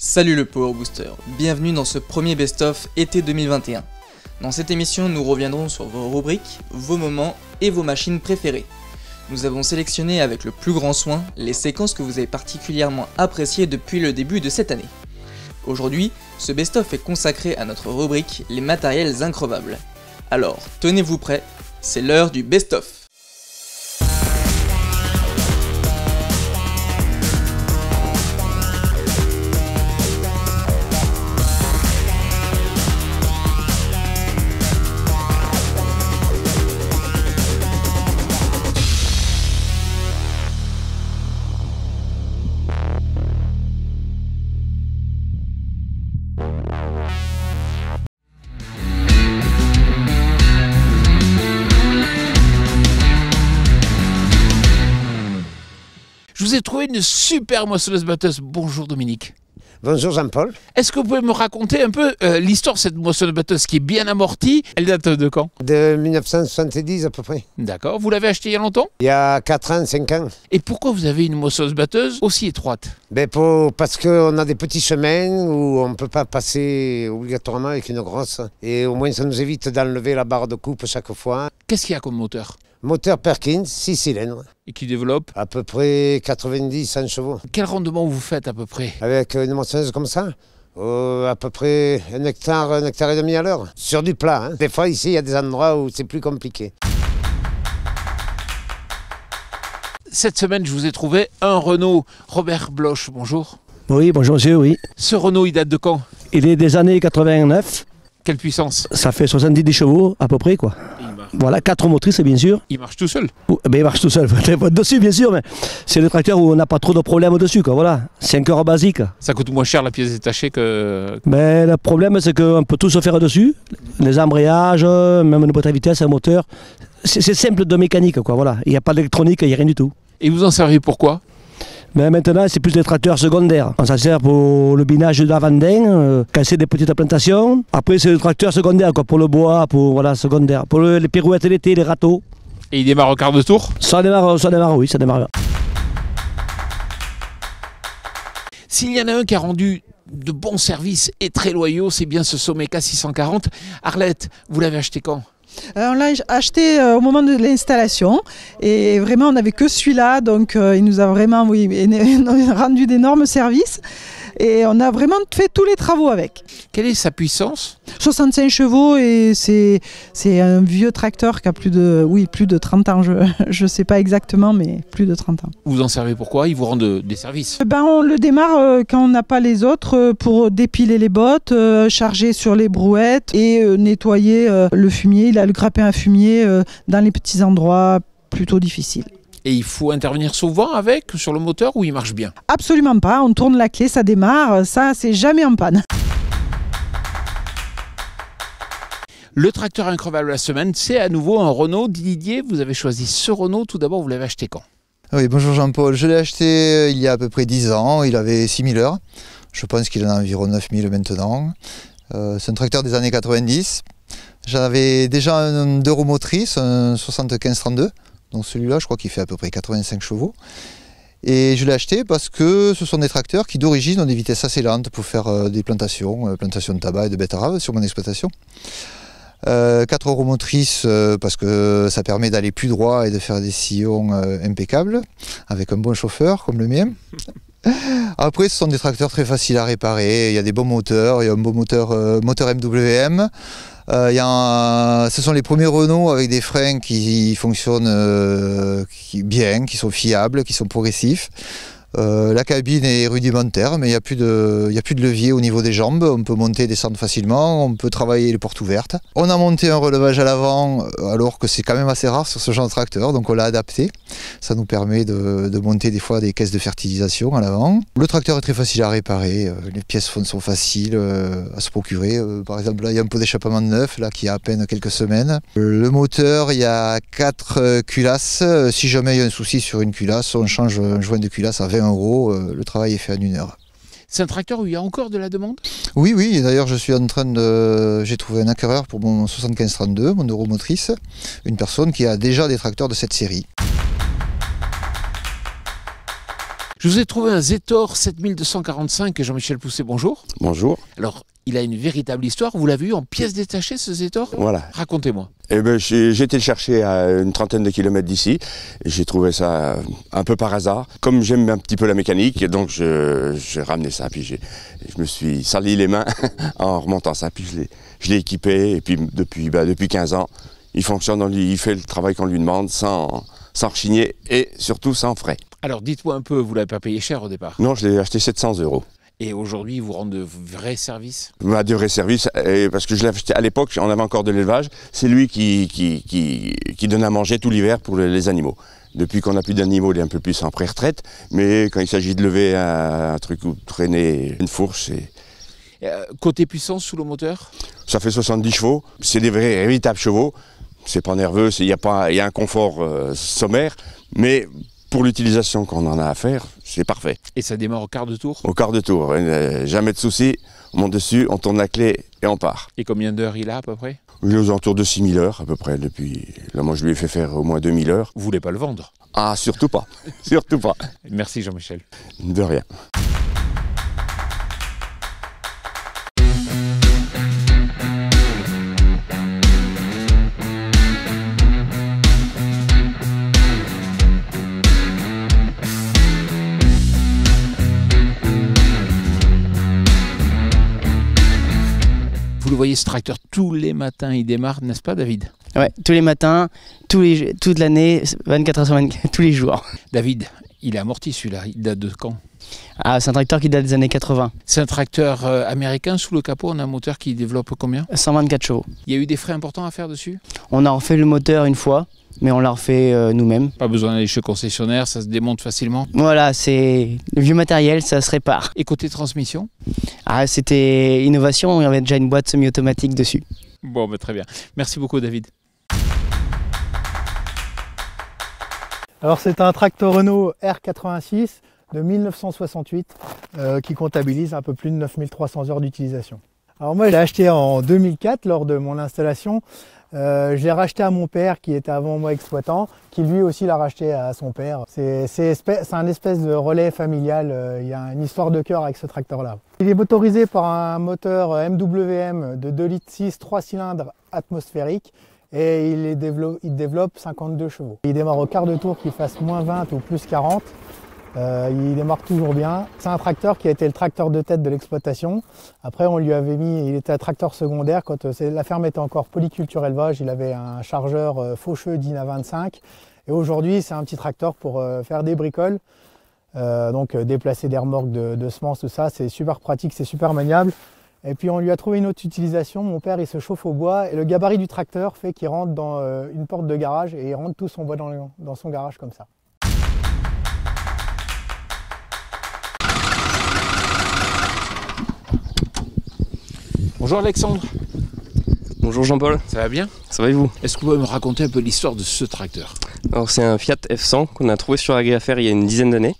Salut le Power Booster, bienvenue dans ce premier best-of été 2021. Dans cette émission, nous reviendrons sur vos rubriques, vos moments et vos machines préférées. Nous avons sélectionné avec le plus grand soin les séquences que vous avez particulièrement appréciées depuis le début de cette année. Aujourd'hui, ce best-of est consacré à notre rubrique Les matériels increvables. Alors, tenez-vous prêts, c'est l'heure du best-of. Vous ai trouvé une super moissonneuse batteuse. Bonjour Dominique. Bonjour Jean-Paul. Est-ce que vous pouvez me raconter un peu euh, l'histoire de cette moissonneuse batteuse qui est bien amortie? Elle date de quand? De 1970 à peu près. D'accord. Vous l'avez achetée il y a longtemps? Il y a 4 ans, 5 ans. Et pourquoi vous avez une moissonneuse batteuse aussi étroite? Ben pour, parce qu'on a des petits chemins où on ne peut pas passer obligatoirement avec une grosse. Et au moins ça nous évite d'enlever la barre de coupe chaque fois. Qu'est-ce qu'il y a comme moteur? Moteur Perkins, 6 cylindres, Et qui développe à peu près 90-100 chevaux. Quel rendement vous faites à peu près Avec une moissonneuse comme ça, euh, à peu près un hectare, un hectare et demi à l'heure. Sur du plat. hein. Des fois ici, il y a des endroits où c'est plus compliqué. Cette semaine, je vous ai trouvé un Renault Robert Bloch. Bonjour. Oui, bonjour monsieur, oui. Ce Renault, il date de quand Il est des années 89, Quelle puissance ça fait 70 chevaux à peu près quoi. Voilà, quatre motrices bien sûr. il marche tout seul. Ou- Ben, il marche tout seul, dessus bien sûr, mais c'est le tracteur où on n'a pas trop de problèmes dessus quoi, voilà. C'est un cœur basique. Ça coûte moins cher la pièce détachée que. Mais le problème c'est qu'on peut tout se faire dessus, les embrayages, même une boîte à vitesse, un moteur. C'est c'est simple de mécanique quoi, voilà. Il n'y a pas d'électronique, il n'y a rien du tout. Et vous en servez pourquoi? Mais maintenant, c'est plus des tracteurs secondaires. On s'en sert pour le binage d'avandin, euh, quand c'est des petites plantations. Après, c'est des tracteurs secondaires, quoi, pour le bois, pour voilà, secondaire. Pour le- les pirouettes l'été, les râteaux. Et il démarre au quart de tour? Ça démarre, ça démarre, oui, ça démarre. S'il y en a un qui a rendu de bons services et très loyaux, c'est bien ce Sommet K640. Arlette, vous l'avez acheté quand? Euh, on l'a acheté euh, au moment de l'installation et vraiment on n'avait que celui-là donc euh, il nous a vraiment rendu d'énormes services et on a vraiment fait tous les travaux avec. Quelle est sa puissance? 65 chevaux et c'est c'est un vieux tracteur qui a plus de oui plus de 30 ans je je sais pas exactement mais plus de 30 ans. Vous en servez pourquoi? Il vous rend de- des services? Ben, on le démarre euh, quand on n'a pas les autres euh, pour dépiler les bottes, euh, charger sur les brouettes et nettoyer le fumier. Il a le grappin à fumier dans les petits endroits plutôt difficiles. Et il faut intervenir souvent avec, sur le moteur, ou il marche bien Absolument pas. On tourne la clé, ça démarre. Ça, c'est jamais en panne. Le tracteur increvable de la semaine, c'est à nouveau un Renault. Didier, vous avez choisi ce Renault. Tout d'abord, vous l'avez acheté quand Oui, bonjour Jean-Paul. Je l'ai acheté euh, il y a à peu près 10 ans. Il avait 6000 heures. Je pense qu'il en a environ 9000 maintenant. Euh, c'est un tracteur des années 90. J'avais déjà un deux roues motrices, un 75-32. Donc celui-là, je crois qu'il fait à peu près 85 chevaux. Et je l'ai acheté parce que ce sont des tracteurs qui d'origine ont des vitesses assez lentes pour faire euh, des plantations, euh, plantations de tabac et de betteraves sur mon exploitation. Euh, quatre roues motrices euh, parce que ça permet d'aller plus droit et de faire des sillons euh, impeccables avec un bon chauffeur comme le mien. Après, ce sont des tracteurs très faciles à réparer. Il y a des bons moteurs, il y a un bon moteur, euh, moteur MWM. Euh, y a ce sont les premiers Renault avec des freins qui fonctionnent euh, bien, qui sont fiables, qui sont progressifs. Euh, la cabine est rudimentaire, mais il n'y a, plus de- de levier au niveau des jambes. On peut monter et descendre facilement, on peut travailler les portes ouvertes. On a monté un relevage à l'avant, euh, alors que c'est quand même assez rare sur ce genre de tracteur, donc on l'a adapté. Ça nous permet de, de monter des fois des caisses de fertilisation à l'avant. Le tracteur est très facile à réparer, euh, les pièces sont faciles à se procurer. Par exemple, là, il y a un pot d'échappement neuf, là, qui a à peine quelques semaines. Le moteur, il y a quatre euh, culasses. Si jamais il y a un souci sur une culasse, on change un joint de culasse à 20 euros. Euh, Le travail est fait en une heure. C'est un tracteur où il y a encore de la demande? Oui, oui, et d'ailleurs je suis en train de... J'ai trouvé un acquéreur pour mon 7532, mon euromotrice, une personne qui a déjà des tracteurs de cette série. Je vous ai trouvé un Zetor 7245, Jean-Michel Pousset, bonjour. Bonjour. Alors, il a une véritable histoire. Vous l'avez eu en pièces détachées, ce Zetor Voilà. Racontez-moi. Eh ben, j'ai été le chercher à une trentaine de kilomètres d'ici. J'ai trouvé ça un peu par hasard. Comme j'aime un petit peu la mécanique, donc j'ai ramené ça. Puis je me suis sali les mains en remontant ça. Puis je l'ai- équipé. Et puis depuis, bah, depuis 15 ans, il fonctionne, lui- il fait le travail qu'on lui demande sans, sans rechigner et surtout sans frais. Alors, dites-moi un peu, vous l'avez pas payé cher au départ? Non, je l'ai acheté 700 euros. Et aujourd'hui, ils vous rendent de vrais services? Ma de vrai service, et parce que je l'ai acheté à l'époque, on avait encore de l'élevage. C'est lui qui, qui, qui, qui donne à manger tout l'hiver pour les, animaux. Depuis qu'on n'a plus d'animaux, il est un peu plus en pré-retraite. Mais quand il s'agit de lever un, un truc ou de traîner une fourche, c'est- Euh, Côté puissance sous le moteur? Ça fait 70 chevaux. C'est des vrais, véritables chevaux. C'est pas nerveux, il y, a pas- y a un confort euh, sommaire. Mais pour l'utilisation qu'on en a à faire, c'est parfait. et ça démarre au quart de tour. Au quart de tour, euh, jamais de soucis. On monte dessus, on tourne la clé et on part. Et combien d'heures il a à peu près Il est aux alentours de 6000 heures à peu près depuis. Là, moi, je lui ai fait faire au moins 2000 heures. Vous voulez pas le vendre Ah, surtout pas. surtout pas. Merci Jean-Michel. De rien. Ce tracteur, tous les matins, il démarre, n'est-ce pas David? Ouais, tous les matins, tous les, toute l'année, 24 heures sur 24, tous les jours. David, il est amorti celui-là, il date de quand? Ah, c'est un tracteur qui date des années 80. C'est un tracteur euh, américain, sous le capot, on a un moteur qui développe combien? 124 chevaux. Il y a eu des frais importants à faire dessus? On a refait le moteur une fois, mais on l'a refait euh, nous-mêmes. Pas besoin d'aller chez le concessionnaire, ça se démonte facilement. Voilà, c'est le vieux matériel, ça se répare. Et côté transmission Ah, c'était innovation, il y avait déjà une boîte semi-automatique dessus. Bon, bah, très bien. Merci beaucoup David. Alors c'est un tracteur Renault R86 de 1968 euh, qui comptabilise un peu plus de 9300 heures d'utilisation. Alors moi je l'ai acheté en 2004 lors de mon installation. Euh, racheté à mon père qui était avant moi exploitant, qui lui aussi l'a racheté à son père. C'est espèce- un espèce de relais familial, euh, il y a une histoire de cœur avec ce tracteur-là. Il est motorisé par un moteur MWM de 2 litres 6, 3 cylindres atmosphériques et il, développe, il développe 52 chevaux. Il démarre au quart de tour qu'il fasse moins 20 ou plus 40. Euh, il démarre toujours bien. C'est un tracteur qui a été le tracteur de tête de l'exploitation. Après, on lui avait mis, il était un tracteur secondaire quand euh, la ferme était encore polyculture élevage. Il avait un chargeur euh, Faucheux DIN 25. Et aujourd'hui, c'est un petit tracteur pour euh, faire des bricoles. Donc déplacer des remorques de, de semences, tout ça, c'est super pratique, c'est super maniable. Et puis on lui a trouvé une autre utilisation. Mon père, il se chauffe au bois et le gabarit du tracteur fait qu'il rentre dans une porte de garage et il rentre tout son bois dans son garage comme ça. Bonjour Alexandre, Bonjour Jean-Paul, ça va bien? Ça va et vous? Est-ce que vous pouvez me raconter un peu l'histoire de ce tracteur? Alors c'est un Fiat F100 qu'on a trouvé sur Agriaffaire il y a une dizaine d'années.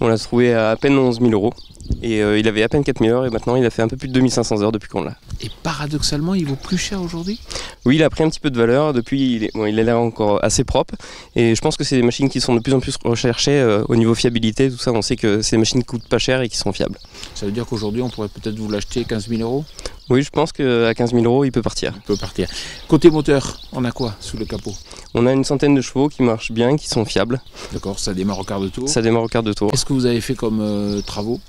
On l'a trouvé à à peine 11 000 euros. Et euh, il avait à peine 4 000 heures et maintenant il a fait un peu plus de 2500 heures depuis qu'on l'a. Et paradoxalement, il vaut plus cher aujourd'hui? Oui, il a pris un petit peu de valeur depuis, il, est- bon, il a l'air encore assez propre et je pense que c'est des machines qui sont de plus en plus recherchées euh, au niveau fiabilité, tout ça. On sait que des machines qui coûtent pas cher et qui sont fiables. Ça veut dire qu'aujourd'hui, on pourrait peut-être vous l'acheter 15 000 euros? Oui, je pense qu'à 15 000 euros il peut partir. Il peut partir. Côté moteur, on a quoi sous le capot? On a une centaine de chevaux qui marchent bien, qui sont fiables. D'accord, ça démarre au quart de tour. Ça démarre au quart de tour. Qu'est-ce que vous avez fait comme euh, travaux?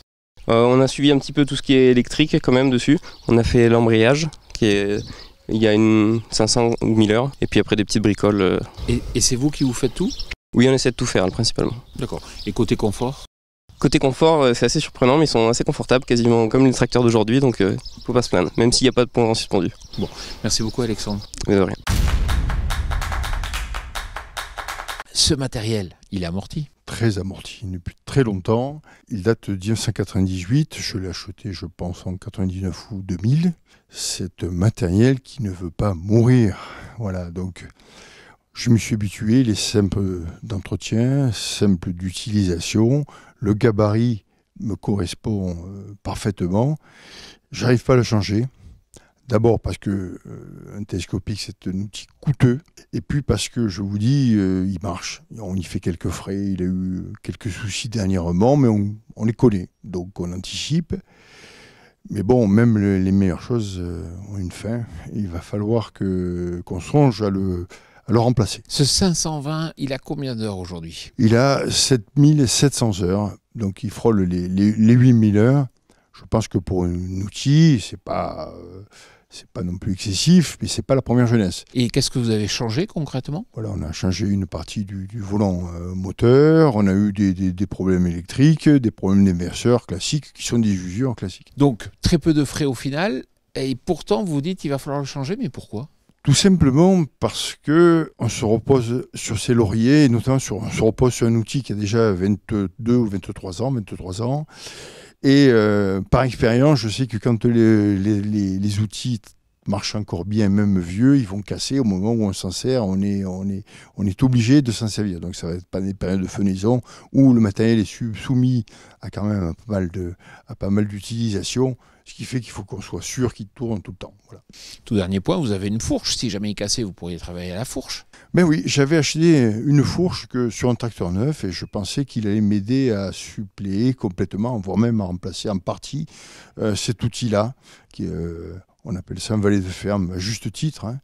On a suivi un petit peu tout ce qui est électrique quand même dessus. On a fait l'embrayage, qui est il y a une 500 ou 1000 heures, et puis après des petites bricoles. euh. Et, et c'est vous qui vous faites tout? Oui, on essaie de tout faire principalement. D'accord. Et côté confort? Côté confort, euh, c'est assez surprenant, mais ils sont assez confortables, quasiment comme les tracteurs d'aujourd'hui, donc euh, faut pas se plaindre, même s'il n'y a pas de point suspendu. Merci beaucoup Alexandre. Mais de rien. Ce matériel, il est amorti? Très amorti depuis très longtemps. Il date de 1998. Je l'ai acheté, je pense, en 99 ou 2000. C'est un matériel qui ne veut pas mourir. Voilà, donc je me suis habitué. Il est simple d'entretien, simple d'utilisation. Le gabarit me correspond euh, parfaitement. J'arrive pas à le changer. D'abord parce que euh, un télescopique c'est un outil coûteux, et puis parce que je vous dis, euh, il marche. On y fait quelques frais, il a eu quelques soucis dernièrement, mais on, on les connaît, donc on anticipe. Mais bon, même le- les meilleures choses euh, ont une fin. Il va falloir que qu'on songe à le, à le remplacer. Ce 520, il a combien d'heures aujourd'hui? Il a 7700 heures, donc il frôle les, les, les 8000 heures. Je pense que pour un outil, c'est pas, euh, c'est pas non plus excessif, mais c'est pas la première jeunesse. Et qu'est-ce que vous avez changé concrètement? Voilà, on a changé une partie du, du volant euh, moteur, on a eu des, des- des problèmes électriques, des problèmes d'inverseurs classiques qui sont des usures classiques. Donc très peu de frais au final, et pourtant vous dites qu'il va falloir le changer, mais pourquoi? Tout simplement parce que on se repose sur ses lauriers, et notamment sur, on se repose sur un outil qui a déjà 22 ou 23 ans, 23 ans. Et euh, par expérience, je sais que quand les, les- les- les outils marchent encore bien, même vieux, ils vont casser au moment où on s'en sert, on est, on est, on est obligé de s'en servir. Donc ça va être pas des périodes de fenaison où le matériel est soumis à quand même pas mal de, à pas mal d'utilisation, ce qui fait qu'il faut qu'on soit sûr qu'il tourne tout le temps. Voilà. Tout dernier point, vous avez une fourche. Si jamais il cassait, vous pourriez travailler à la fourche. Ben oui, j'avais acheté une fourche que sur un tracteur neuf et je pensais qu'il allait m'aider à suppléer complètement, voire même à remplacer en partie euh, cet outil-là, qui euh, on appelle ça un valet de ferme à juste titre. hein.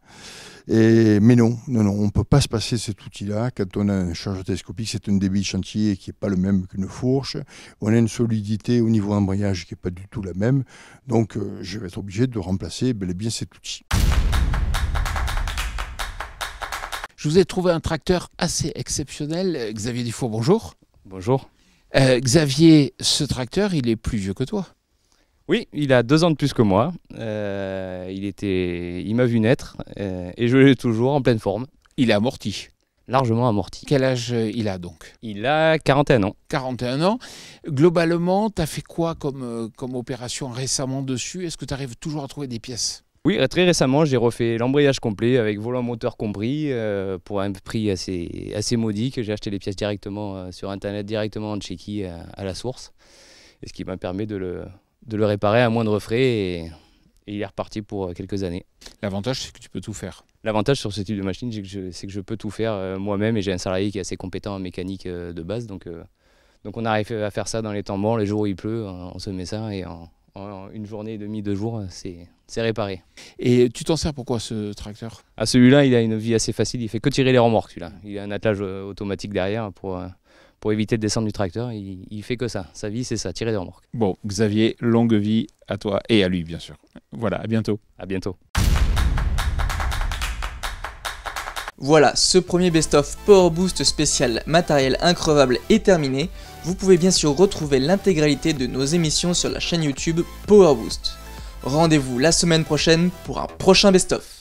Et, mais non, non, non, on ne peut pas se passer de cet outil-là. Quand on a un chargeur télescopique, c'est un débit de chantier qui n'est pas le même qu'une fourche. On a une solidité au niveau embrayage qui n'est pas du tout la même. Donc euh, je vais être obligé de remplacer bel et bien cet outil. Je vous ai trouvé un tracteur assez exceptionnel. Xavier Dufour, bonjour. Bonjour. Euh, Xavier, ce tracteur, il est plus vieux que toi. Oui, il a deux ans de plus que moi. Euh, il était, il m'a vu naître euh, et je l'ai toujours en pleine forme. Il est amorti. Largement amorti. Quel âge euh, il a donc? Il a 41 ans. 41 ans. Globalement, tu as fait quoi comme, comme opération récemment dessus? Est-ce que tu arrives toujours à trouver des pièces? Oui, très récemment, j'ai refait l'embrayage complet avec volant moteur compris euh, pour un prix assez, assez modique. J'ai acheté les pièces directement euh, sur Internet, directement en Tchéquie à, à la source. Et ce qui m'a permis de le, de le réparer à moindre frais et, et il est reparti pour euh, quelques années. L'avantage, c'est que tu peux tout faire. L'avantage sur ce type de machine, c'est que je, peux tout faire euh, moi-même et j'ai un salarié qui est assez compétent en mécanique euh, de base. Donc, donc on arrive à faire ça dans les temps morts, les jours où il pleut, on se met ça et en, en une journée et demie, deux jours, c'est, c'est réparé. Et tu t'en sers pourquoi ce tracteur? À celui-là, il a une vie assez facile, il fait que tirer les remorques celui-là. Il a un attelage automatique derrière pour, pour éviter de descendre du tracteur, il, il fait que ça. Sa vie, c'est ça, tirer des remorques. Bon, Xavier, longue vie à toi et à lui, bien sûr. Voilà, à bientôt. À bientôt. Voilà, ce premier best-of Power Boost spécial matériel increvable est terminé. Vous pouvez bien sûr retrouver l'intégralité de nos émissions sur la chaîne YouTube Power Boost. Rendez-vous la semaine prochaine pour un prochain best-of.